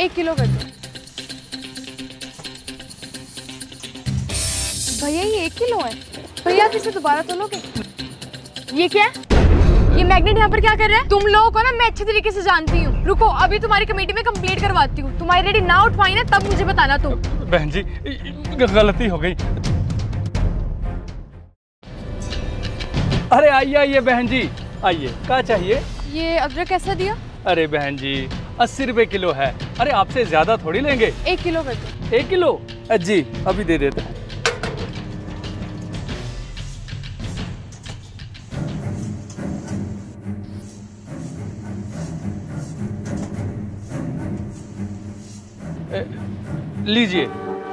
एक किलो कर दो। भैया ये एक किलो है। भैया आप इसे दोबारा तोलोगे? ये क्या है? ये मैग्नेट यहाँ पर क्या कर रहा है? तुम लोगों को ना मैं अच्छे तरीके से जानती हूँ। रुको अभी तुम्हारी कमेटी में कंप्लीट करवाती हूँ। तुम्हारी रेडी ना उठवाई ना तब मुझे बताना तुम। बहन जी गलती हो गई। अरे आइए आइए बहन जी। आइए क्या चाहिए? ये अदरक कैसा दिया? अरे बहन जी अस्सी रुपए किलो है। अरे आपसे ज़्यादा थोड़ी लेंगे? एक किलो कर दो। एक किलो? जी अभी दे देते हैं। लीजिए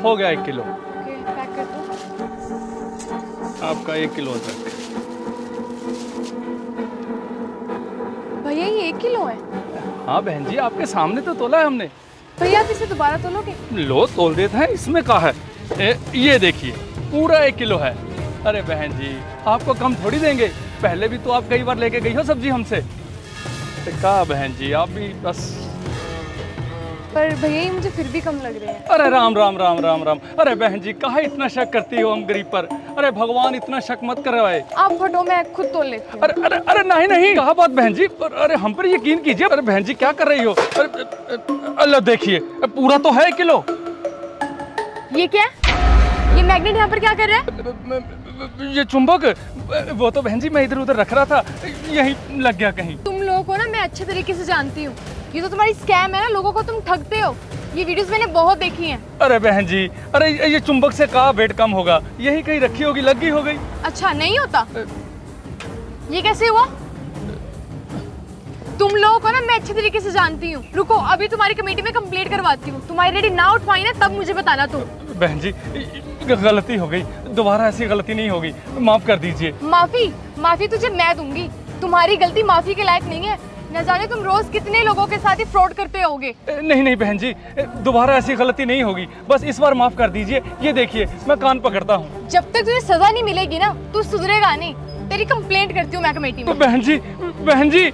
हो गया एक किलो। पैक कर दो। आपका एक किलो अदरक भैया ये एक किलो है। हाँ बहन जी आपके सामने तो तोला है हमने। भैया आप इसे दोबारा तोलोगे? लो तोल देते हैं इसमें कहा है? ए, ये देखिए पूरा एक किलो है। अरे बहन जी आपको कम थोड़ी देंगे। पहले भी तो आप कई बार लेके गई हो सब्ज़ी हमसे। कहा बहन जी आप भी बस पर भैया ये मुझे फिर भी कम लग रहे हैं। अरे राम राम राम राम राम। अरे बहन जी कहा इतना शक करती हो हम गरीब पर? अरे भगवान इतना शक मत करवाए। आप फटो मैं खुद लेती हूँ। अरे अरे अरे नहीं नहीं कहा बात बहन जी? पर- अरे हम पर यकीन कीजिए अरे बहन जी क्या कर रही हो? अरे अल्लाह देखिए पूरा तो है किलो। ये क्या? ये मैग्नेट यहाँ पर क्या कर रहा है? ये चुंबक वो तो बहन जी मैं इधर उधर रख रहा था यही लग गया कहीं। तुम लोगों को ना मैं अच्छे तरीके से जानती हूँ। ये तो तुम्हारी स्कैम है ना लोगों को तुम ठगते हो। ये वीडियोस मैंने बहुत देखी हैं। अरे बहन जी अरे ये चुंबक से कहा वेट कम होगा? यही कहीं रखी होगी लग गई हो गई। अच्छा नहीं होता। ये कैसे हुआ? तुम लोगों को ना मैं अच्छे तरीके से जानती हूँ। रुको अभी तुम्हारी कमेटी में कंप्लीट करवाती हूँ। तुम्हारी रेडी ना उठवाई ना तब मुझे बताना तुम। बहन जी गलती हो गई। दोबारा ऐसी गलती नहीं होगी। माफ़ कर दीजिए। माफ़ी माफ़ी तुझे मैं दूँगी। तुम्हारी गलती माफ़ी के लायक नहीं है। न जाने तुम रोज कितने लोगों के साथ ही फ्रॉड करते होगे। नहीं नहीं बहन जी दोबारा ऐसी गलती नहीं होगी। बस इस बार माफ़ कर दीजिए। ये देखिए मैं कान पकड़ता हूँ। जब तक तुझे सजा नहीं मिलेगी ना तू सुधरेगा नहीं। तेरी कंप्लेंट करती हूँ मैं कमेटी में। तो बहन जी बहन जी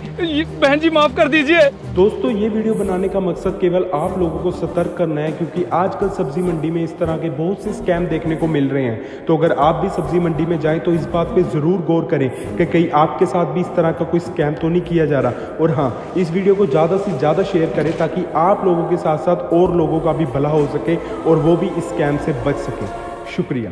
बहन जी माफ़ कर दीजिए। दोस्तों, ये वीडियो बनाने का मकसद केवल आप लोगों को सतर्क करना है, क्योंकि आजकल सब्ज़ी मंडी में इस तरह के बहुत से स्कैम देखने को मिल रहे हैं। तो अगर आप भी सब्ज़ी मंडी में जाएँ तो इस बात पे ज़रूर गौर करें कि कहीं आपके साथ भी इस तरह का कोई स्कैम तो नहीं किया जा रहा। और हाँ इस वीडियो को ज़्यादा से ज़्यादा शेयर करें, ताकि आप लोगों के साथ साथ और लोगों का भी भला हो सके और वो भी इस स्कैम से बच सके। शुक्रिया।